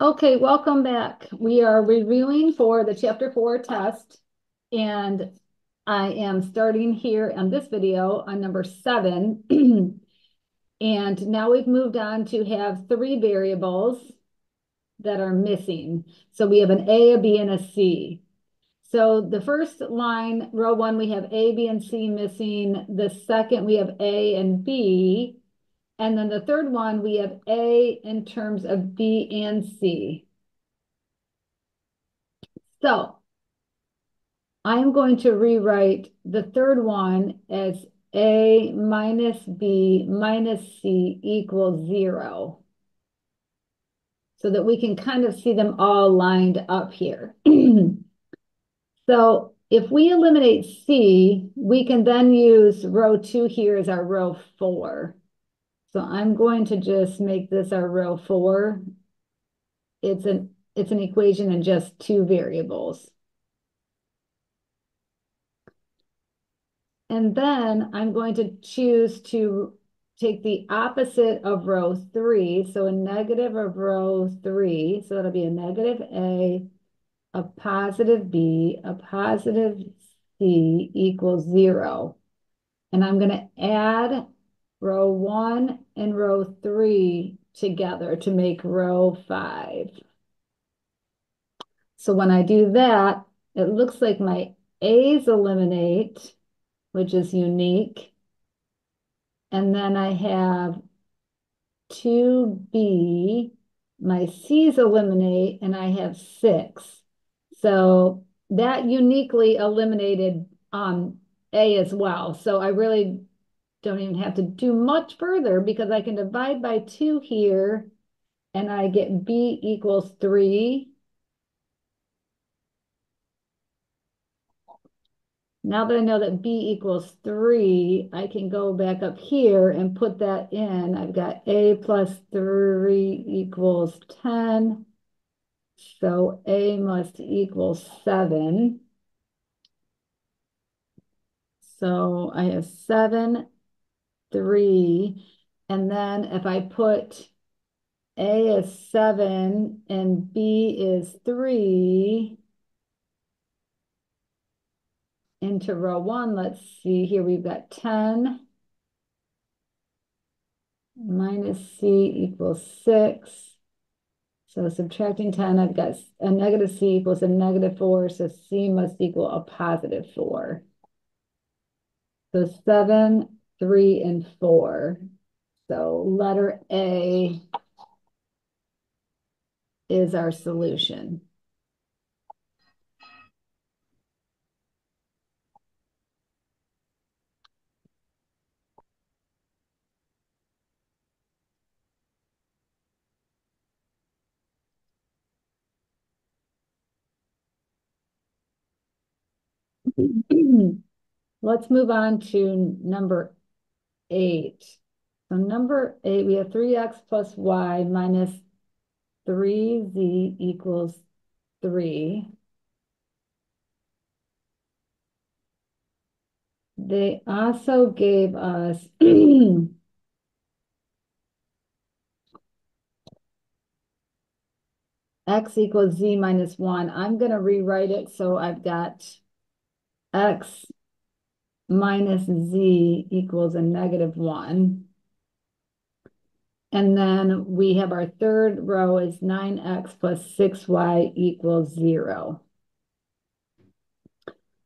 Okay, welcome back. We are reviewing for the chapter four test. And I am starting here on this video on number seven. and now we've moved on to have three variables that are missing. So we have an A, a B, and a C. So the first line, row one, we have A, B, and C missing. The second, we have A and B. And then the third one, we have A in terms of B and C. So I'm going to rewrite the third one as A minus B minus C equals zero. So that we can kind of see them all lined up here. so if we eliminate C, we can then use row two here as our row four. So I'm going to just make this our row four. It's an, it's an equation in just two variables. And then I'm going to choose to take the opposite of row three. So a negative of row three. So that'll be a negative A, a positive B, a positive C equals zero. And I'm going to add row one and row three together to make row five. So when I do that, it looks like my A's eliminate, which is unique. And then I have 2B, my C's eliminate, and I have six. So that uniquely eliminated um, A as well. So I really don't even have to do much further because I can divide by 2 here and I get B equals 3. Now that I know that B equals 3, I can go back up here and put that in. I've got A plus 3 equals 10. So A must equal 7. So I have 7 three. And then if I put A is seven and B is three into row one, let's see here, we've got 10 minus C equals six. So subtracting 10, I've got a negative C equals a negative four, so C must equal a positive four. So seven three, and four. So letter A is our solution. Let's move on to number eight. So number eight, we have 3x plus y minus 3z equals 3. They also gave us x equals z minus 1. I'm going to rewrite it so I've got x minus z equals a negative 1. And then we have our third row is 9x plus 6y equals 0.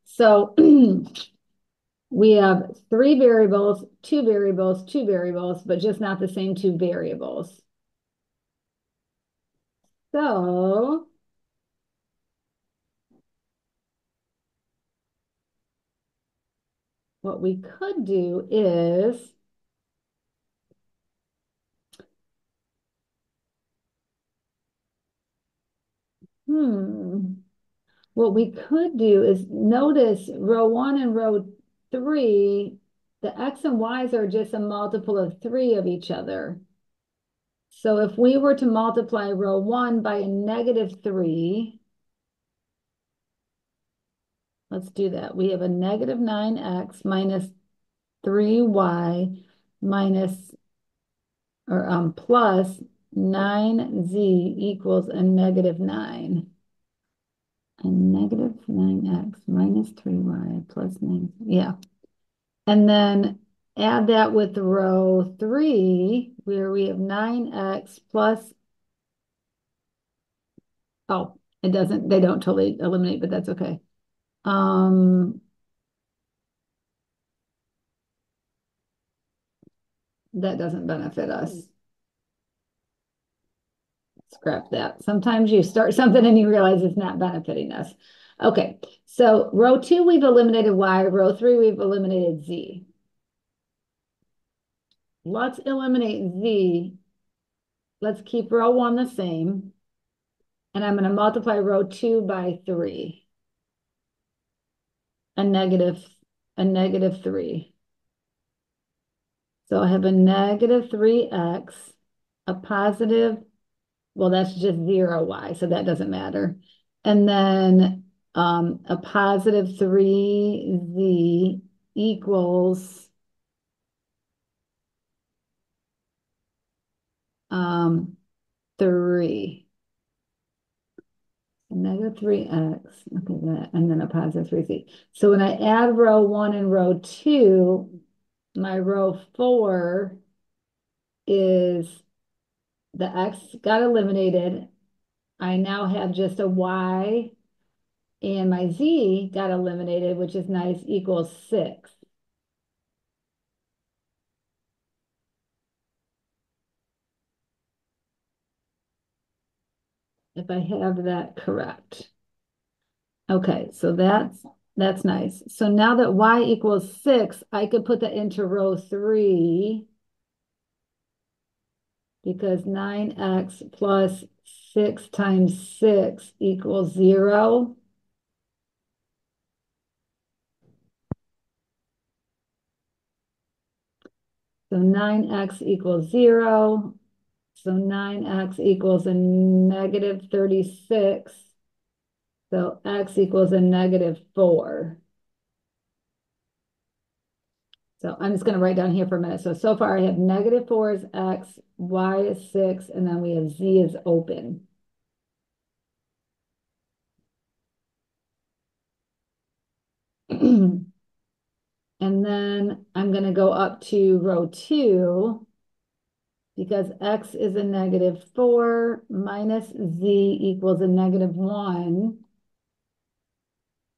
So we have three variables, two variables, two variables, but just not the same two variables. So what we could do is hmm, what we could do is notice row one and row three, the x and y's are just a multiple of three of each other. So if we were to multiply row one by a negative three, Let's do that. We have a negative 9x minus 3y minus or um, plus 9z equals a negative 9. A negative 9x minus 3y plus 9. Yeah. And then add that with row 3, where we have 9x plus. Oh, it doesn't, they don't totally eliminate, but that's okay. Um, that doesn't benefit us scrap that. Sometimes you start something and you realize it's not benefiting us. Okay, so row two, we've eliminated Y. Row three, we've eliminated Z. Let's eliminate Z. Let's keep row one the same. And I'm going to multiply row two by three. A negative, a negative three. So I have a negative 3x, a positive well, that's just zero y, so that doesn't matter. And then um, a positive 3z equals um, 3. Negative 3x, look at that, and then a positive 3z. So when I add row 1 and row 2, my row 4 is the x got eliminated. I now have just a y and my z got eliminated, which is nice, equals 6. If I have that correct. Okay, so that's that's nice. So now that y equals 6, I could put that into row 3 because 9x plus 6 times 6 equals 0. So 9x equals 0. So 9x equals a negative 36. So x equals a negative 4. So I'm just going to write down here for a minute. So, so far I have negative 4 is x, y is 6, and then we have z is open. and then I'm going to go up to row 2 because x is a negative 4 minus z equals a negative 1.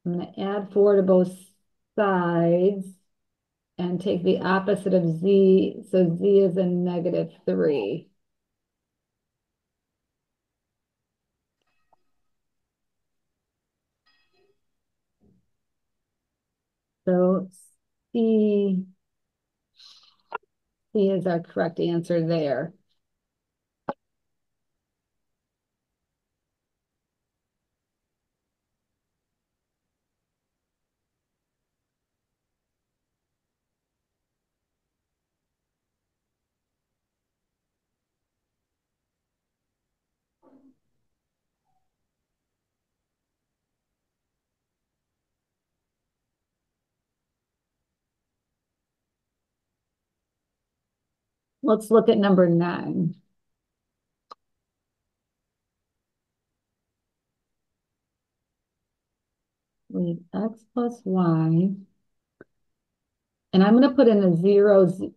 I'm going to add 4 to both sides and take the opposite of z. So z is a negative 3. So C, C is our correct answer there. Let's look at number nine. We have x plus y. And I'm going to put in a zero z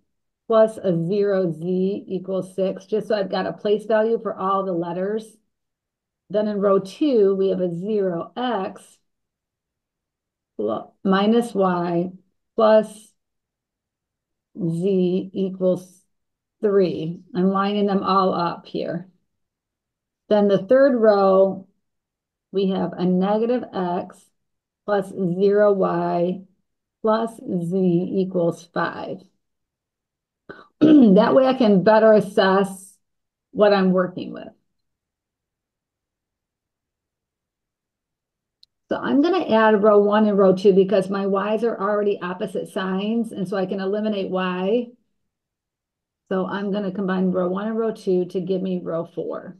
plus a zero z equals six, just so I've got a place value for all the letters. Then in row two, we have a zero x minus y plus z equals three. I'm lining them all up here. Then the third row, we have a negative x plus zero y plus z equals five. that way I can better assess what I'm working with. So I'm going to add row one and row two because my y's are already opposite signs. And so I can eliminate y so I'm going to combine row one and row two to give me row four.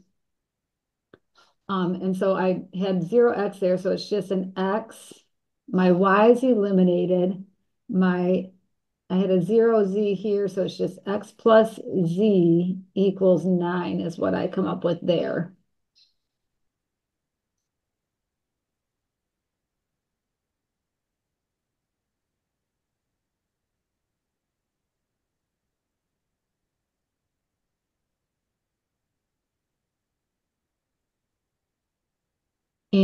Um, and so I had zero x there, so it's just an x. My y is eliminated. My I had a zero z here, so it's just x plus z equals 9 is what I come up with there.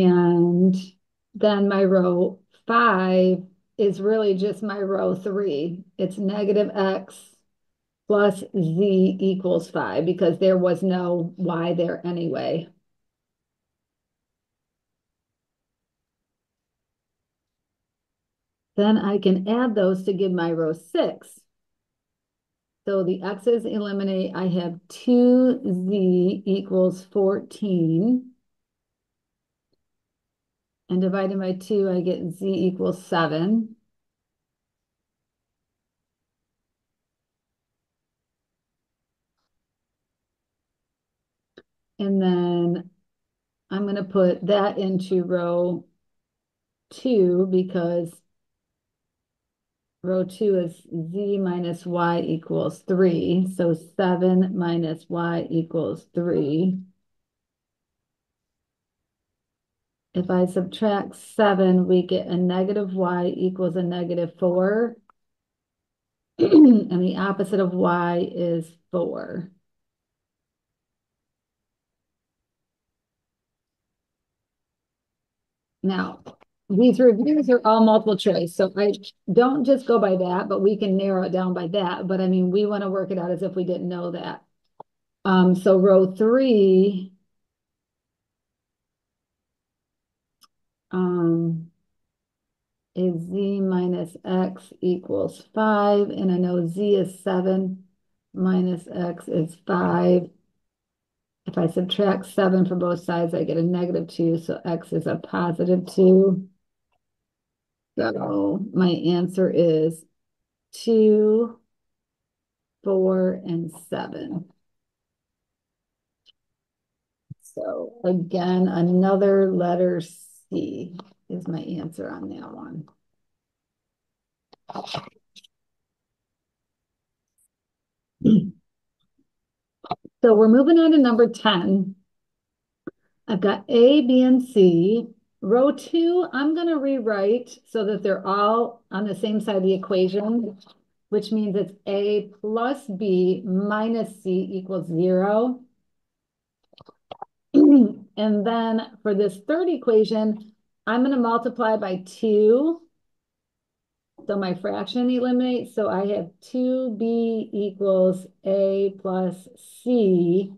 And then my row 5 is really just my row 3. It's negative x plus z equals 5 because there was no y there anyway. Then I can add those to give my row 6. So the x's eliminate. I have 2z equals 14. And divided by 2, I get z equals 7. And then I'm going to put that into row 2 because row 2 is z minus y equals 3. So 7 minus y equals 3. If I subtract 7, we get a negative y equals a negative 4. and the opposite of y is 4. Now, these reviews are all multiple choice, so I don't just go by that, but we can narrow it down by that. But I mean, we want to work it out as if we didn't know that. Um, so row three um, is z minus x equals 5. And I know z is 7 minus x is 5. If I subtract 7 from both sides, I get a negative 2. So x is a positive 2. So my answer is 2, 4, and 7. So again, another letter C is my answer on that one. So we're moving on to number 10. I've got A, B, and C. Row two, I'm going to rewrite so that they're all on the same side of the equation, which means it's A plus B minus C equals zero. and then for this third equation, I'm going to multiply by 2. So my fraction eliminates. So I have 2b equals a plus c.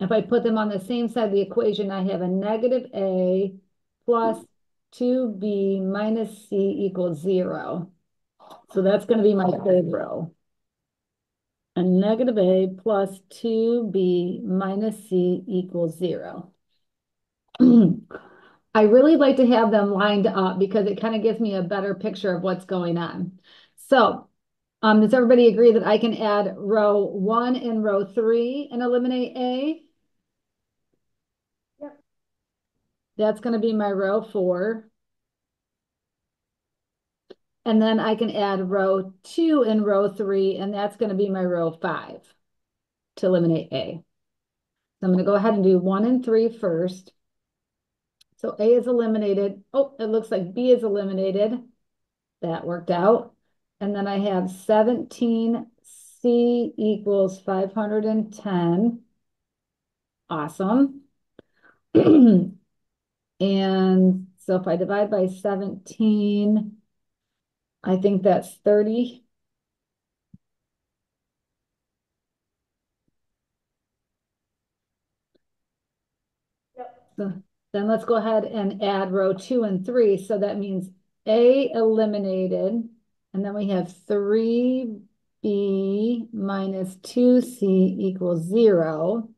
If I put them on the same side of the equation, I have a negative a plus 2b minus c equals 0. So that's going to be my third row. A negative a plus 2b minus c equals 0. I really like to have them lined up because it kind of gives me a better picture of what's going on. So um, does everybody agree that I can add row one and row three and eliminate A? Yep. That's going to be my row four. And then I can add row two and row three, and that's going to be my row five to eliminate A. So I'm going to go ahead and do one and three first. So A is eliminated. Oh, it looks like B is eliminated. That worked out. And then I have 17C equals 510. Awesome. and so if I divide by 17, I think that's 30. Yep. So then let's go ahead and add row two and three. So that means A eliminated, and then we have 3B minus 2C equals zero.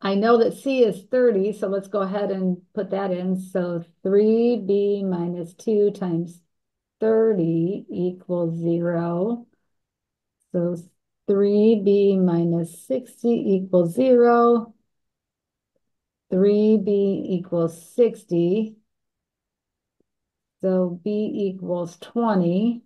I know that C is 30, so let's go ahead and put that in. So 3B minus 2 times 30 equals 0. So 3B minus 60 equals 0. 3b equals 60. So B equals 20.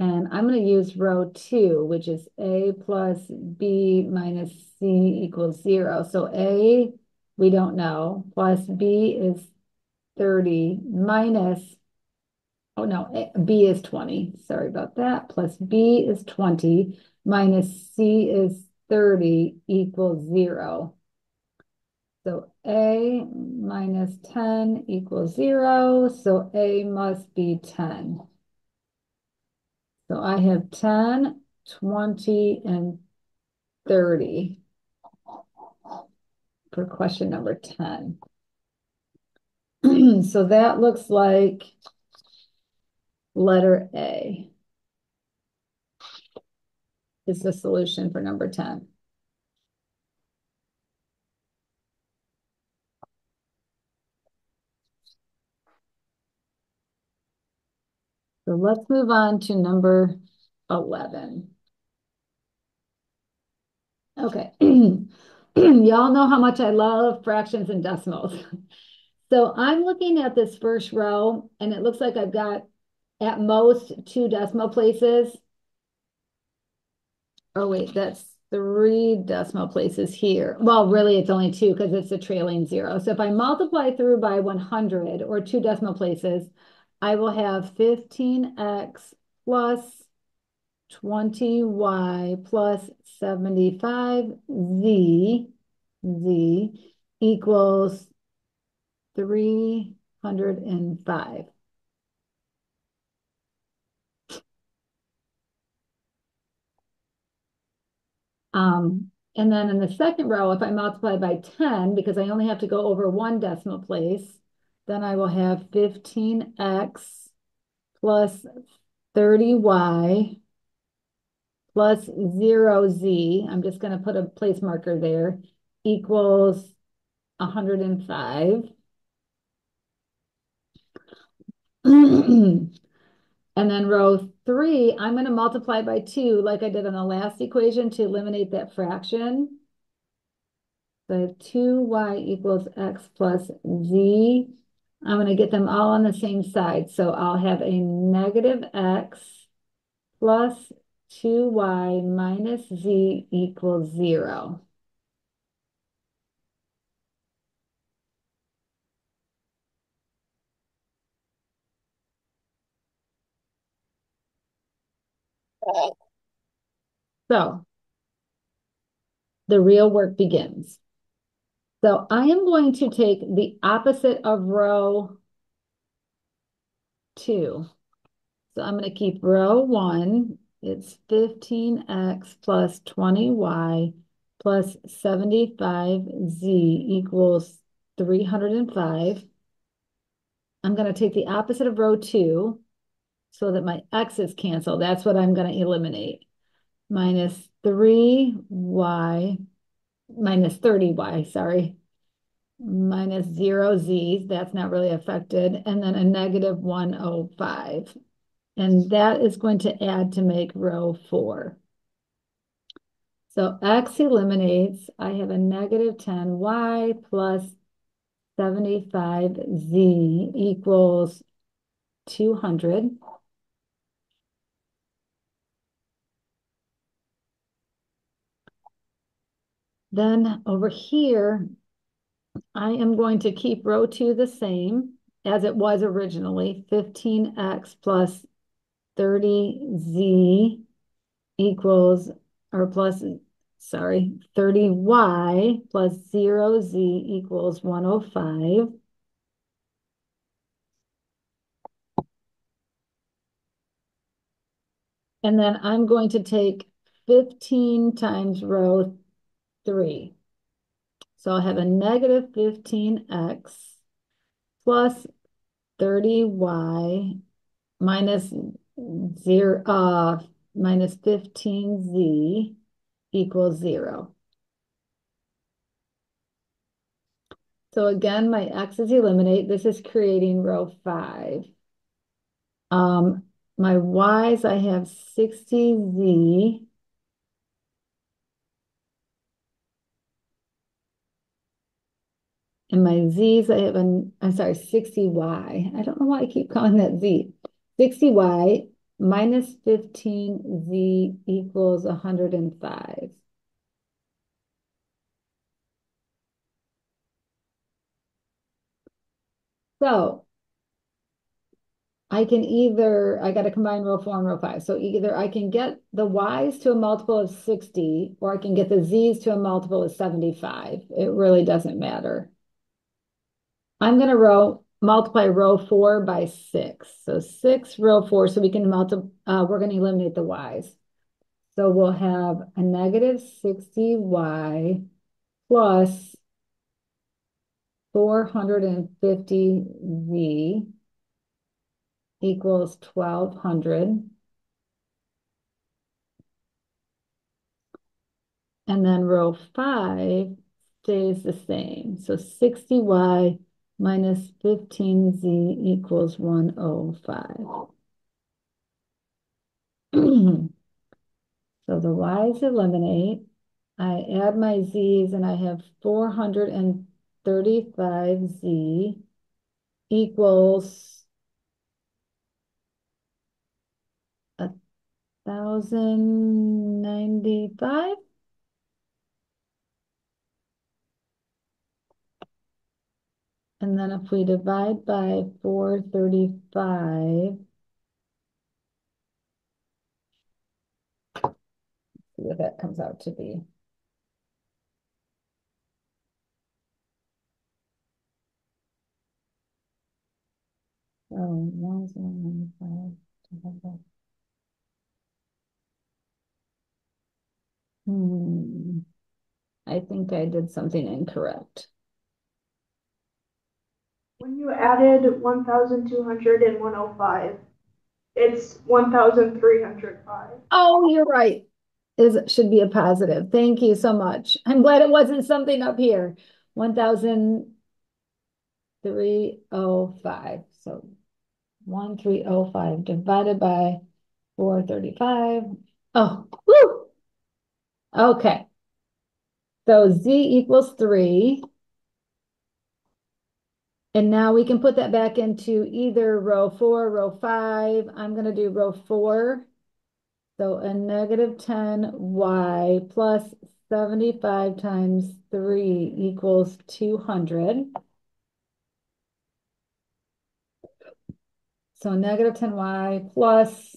And I'm going to use row two, which is A plus B minus C equals zero. So A, we don't know, plus B is 30 minus, oh no, A, B is 20. Sorry about that. Plus B is 20 minus C is 30 equals zero. So A minus 10 equals zero. So A must be 10. So I have 10, 20, and 30 for question number 10. so that looks like letter A is the solution for number 10. So let's move on to number 11. Okay. Y'all know how much I love fractions and decimals. So I'm looking at this first row and it looks like I've got at most two decimal places. Oh wait, that's three decimal places here. Well, really it's only two because it's a trailing zero. So if I multiply through by 100 or two decimal places, I will have 15x plus 20y plus 75z z equals 305. Um, and then in the second row, if I multiply by 10, because I only have to go over one decimal place, then I will have 15x plus 30y plus 0z. I'm just going to put a place marker there, equals 105. and then row three, I'm going to multiply by two like I did on the last equation to eliminate that fraction. So I have 2y equals x plus z I'm going to get them all on the same side. So I'll have a negative x plus 2y minus z equals 0. So the real work begins. So I am going to take the opposite of row two. So I'm going to keep row one. It's 15x plus 20y plus 75z equals 305. I'm going to take the opposite of row two so that my x's cancel. That's what I'm going to eliminate. Minus 3y minus 30y, sorry, minus 0z, that's not really affected, and then a negative 105. And that is going to add to make row 4. So x eliminates, I have a negative 10y plus 75z equals 200. Then over here, I am going to keep row two the same as it was originally, 15x plus 30z equals, or plus, sorry, 30y plus 0z equals 105. And then I'm going to take 15 times row 3. So I'll have a negative 15x plus 30y minus 0, uh, minus 15z equals 0. So again, my x's eliminate. This is creating row 5. Um, my y's, I have 60z And my z's, I have an, I'm sorry, 60y. I don't know why I keep calling that z. 60y minus 15z equals 105. So I can either, I got to combine row four and row five. So either I can get the y's to a multiple of 60 or I can get the z's to a multiple of 75. It really doesn't matter. I'm going to row multiply row four by six. So six row four, so we can multiply, uh, we're going to eliminate the y's. So we'll have a negative 60y plus 450z equals 1200. And then row five stays the same. So 60y minus 15z equals 105. so the y's eliminate. I add my z's and I have 435z equals thousand ninety-five. And then if we divide by four thirty-five, see what that comes out to be. Oh. Hmm. I think I did something incorrect. You added 1,200 and 105, it's 1,305. Oh, you're right. Is should be a positive. Thank you so much. I'm glad it wasn't something up here. 1,305. So 1,305 divided by 435. Oh, woo! Okay. So Z equals three. And now we can put that back into either row four, row five. I'm going to do row four. So a negative 10y plus 75 times 3 equals 200. So negative 10y plus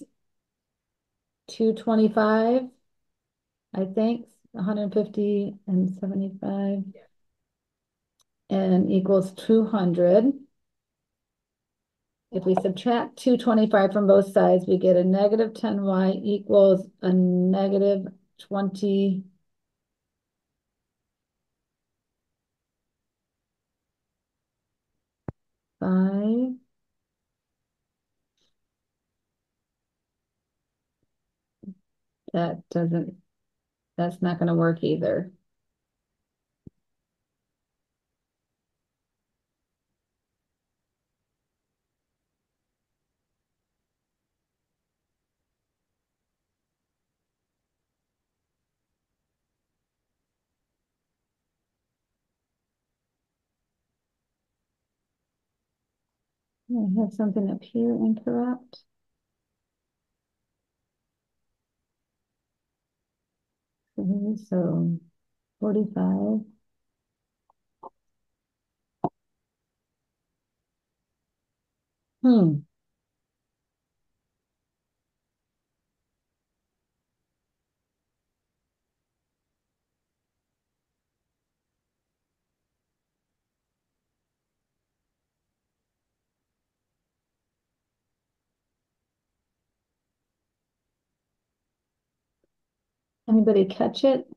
225. I think, 150 and 75. And equals 200. If we subtract 225 from both sides, we get a negative 10y equals a negative 20. Five. That doesn't that's not going to work either. I have something up here incorrect. so 45. Hmm. Anybody catch it?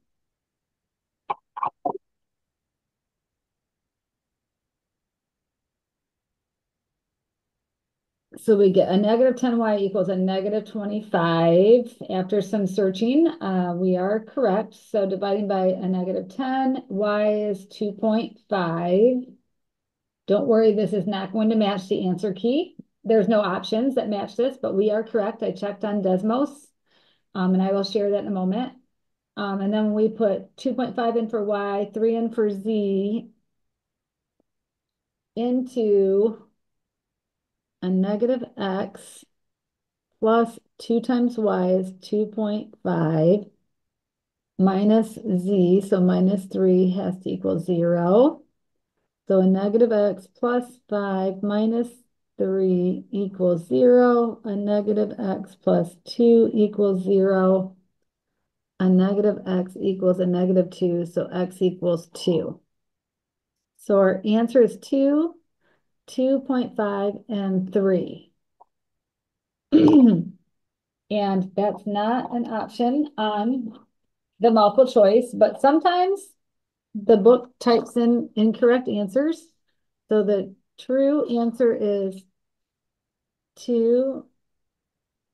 So we get a negative 10y equals a negative 25. After some searching, uh, we are correct. So dividing by a negative 10, y is 2.5. Don't worry, this is not going to match the answer key. There's no options that match this, but we are correct. I checked on Desmos, um, and I will share that in a moment. Um, and then we put 2.5 in for Y, 3 in for Z. into a negative x plus 2 times y is 2.5 minus z, so minus 3 has to equal 0. So a negative x plus 5 minus 3 equals 0. A negative x plus 2 equals 0. A negative x equals a negative 2, so x equals 2. So our answer is 2, 2.5, and 3. and that's not an option on the multiple choice, but sometimes the book types in incorrect answers. So the true answer is 2,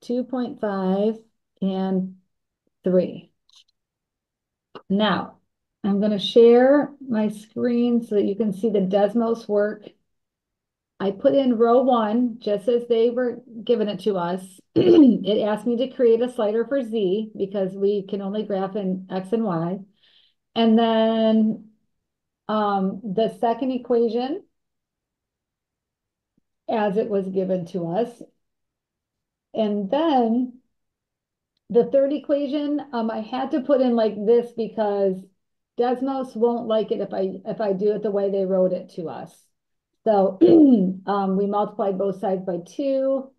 2.5, and 3. Now, I'm going to share my screen so that you can see the Desmos work. I put in row one, just as they were giving it to us. it asked me to create a slider for Z because we can only graph in X and Y. And then um, the second equation, as it was given to us. And then the third equation, um, I had to put in like this because Desmos won't like it if I if I do it the way they wrote it to us. So um, we multiplied both sides by two.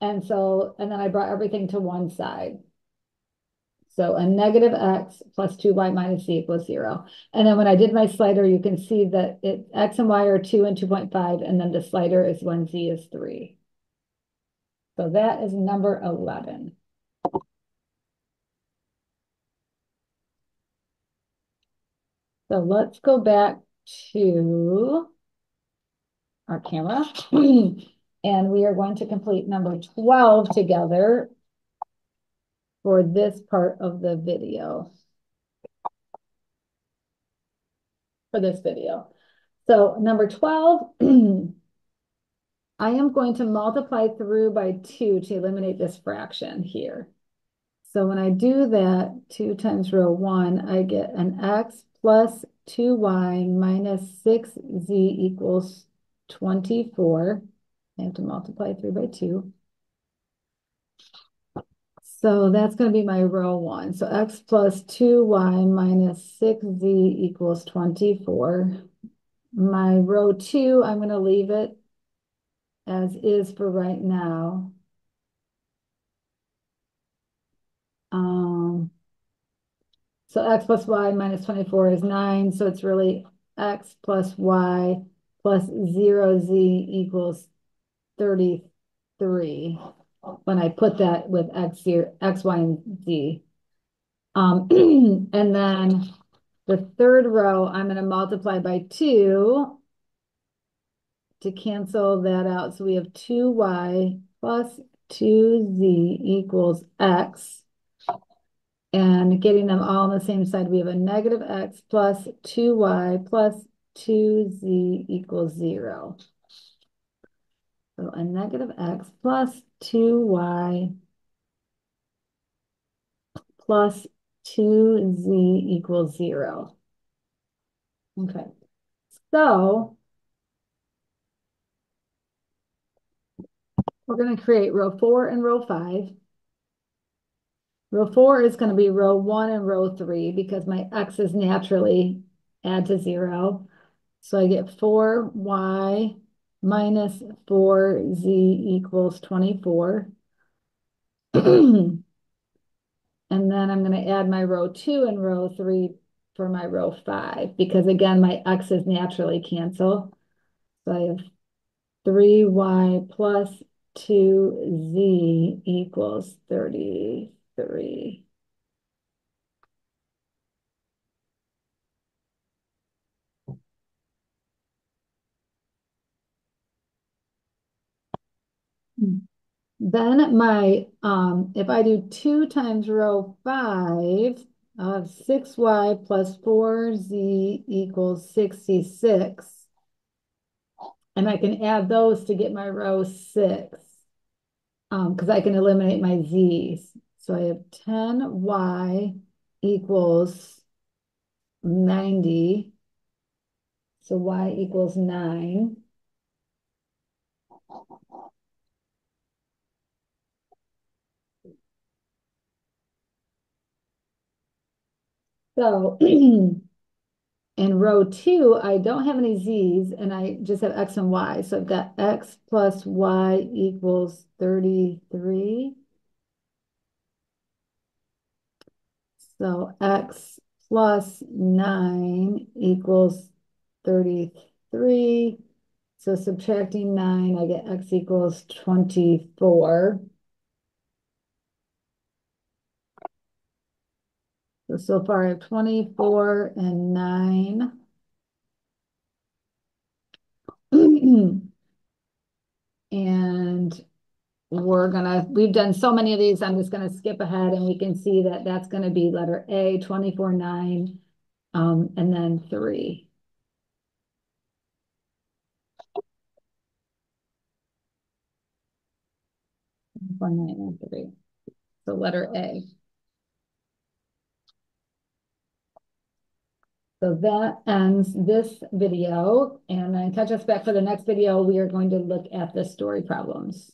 And so, and then I brought everything to one side. So a negative x plus 2y minus z equals 0. And then when I did my slider, you can see that it x and y are 2 and 2.5, and then the slider is when z is 3. So that is number 11. So let's go back to our camera. and we are going to complete number 12 together for this part of the video. For this video. So number 12, I am going to multiply through by 2 to eliminate this fraction here. So when I do that, 2 times row 1, I get an x plus 2y minus 6z equals 24. I have to multiply 3 by 2. So that's going to be my row 1. So x plus 2y minus 6z equals 24. My row 2, I'm going to leave it as is for right now. Um, so x plus y minus 24 is 9. So it's really x plus y plus 0z equals 33 when I put that with x, zero, x, y, and z. Um, and then the third row, I'm going to multiply by 2 to cancel that out. So we have 2y plus 2z equals x. And getting them all on the same side, we have a negative x plus 2y plus 2z equals 0. So a negative x plus 2y plus 2z equals 0. Okay, so we're going to create row 4 and row 5. Row 4 is going to be row 1 and row 3 because my x's naturally add to 0. So I get 4y minus 4z equals 24. and then I'm going to add my row 2 and row 3 for my row 5 because again my x's naturally cancel. So I have 3y plus 2z equals 33. Then my, um, if I do two times row five of six y plus four z equals 66. And I can add those to get my row six. Um, because I can eliminate my z's. So I have 10y equals 90. So y equals nine. So in row two, I don't have any z's and I just have x and y. So I've got x plus y equals 33. So x plus 9 equals 33. So subtracting 9, I get x equals 24. So, so far I have 24 and 9. and we're gonna, we've done so many of these, I'm just gonna skip ahead and we can see that that's gonna be letter A, 24, 9, um, and then 3. One, nine, and three. So letter A. So that ends this video and then catch us back for the next video. We are going to look at the story problems.